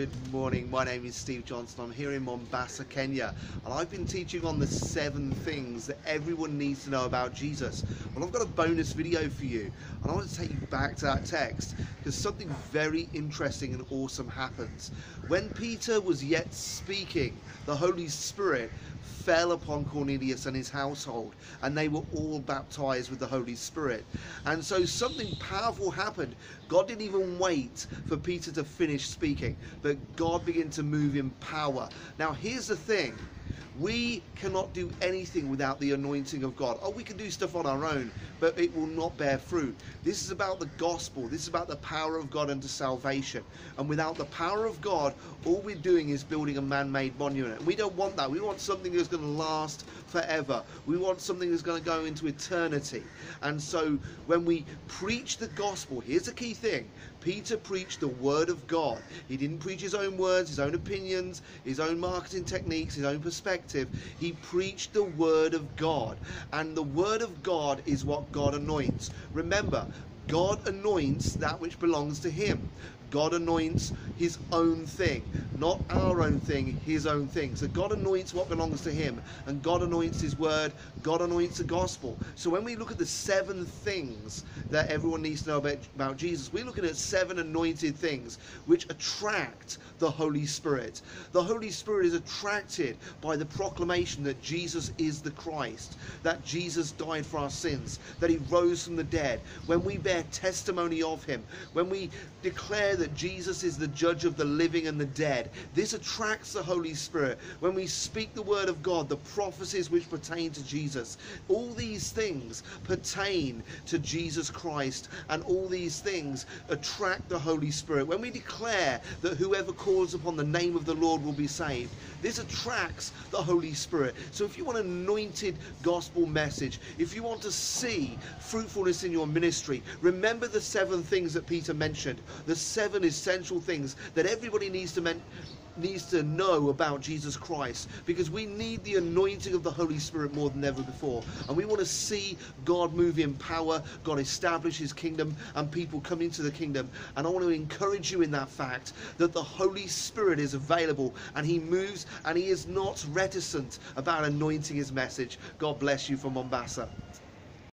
Good morning. My name is Steve Johnson. I'm here in Mombasa, Kenya, and I've been teaching on the seven things that everyone needs to know about Jesus. Well, I've got a bonus video for you, and I want to take you back to that text because something very interesting and awesome happens. When Peter was yet speaking, the Holy Spirit fell upon Cornelius and his household, and they were all baptized with the Holy Spirit. And so something powerful happened. God didn't even wait for Peter to finish speaking, but God began to move in power. Now, here's the thing we cannot do anything without the anointing of God. Oh, we can do stuff on our own, but it will not bear fruit. This is about the gospel. This is about the power of God unto salvation. And without the power of God, all we're doing is building a man made monument. We don't want that. We want something that's going to last forever. We want something that's going to go into eternity. And so when we preach the gospel, here's the key thing Peter preached the word of God. He didn't preach his own words, his own opinions, his own marketing techniques, his own perspective. He preached the word of God. And the word of God is what God anoints. Remember, God anoints that which belongs to him. God anoints his own thing, not our own thing, his own thing. So God anoints what belongs to him, and God anoints his word, God anoints the gospel. So when we look at the seven things that everyone needs to know about, about Jesus, we're looking at seven anointed things which attract the Holy Spirit. The Holy Spirit is attracted by the proclamation that Jesus is the Christ, that Jesus died for our sins, that he rose from the dead. When we bear testimony of him, when we declare that Jesus is the judge of the living and the dead. This attracts the Holy Spirit. When we speak the word of God, the prophecies which pertain to Jesus, all these things pertain to Jesus Christ, and all these things attract the Holy Spirit. When we declare that whoever calls upon the name of the Lord will be saved, this attracts the Holy Spirit. So if you want an anointed gospel message, if you want to see fruitfulness in your ministry, remember the seven things that Peter mentioned. The seven seven essential things that everybody needs to men- needs to know about Jesus Christ because we need the anointing of the Holy Spirit more than ever before. And we want to see God move in power, God establish his kingdom, and people come into the kingdom. And I want to encourage you in that fact that the Holy Spirit is available and he moves and he is not reticent about anointing his message. God bless you from Mombasa.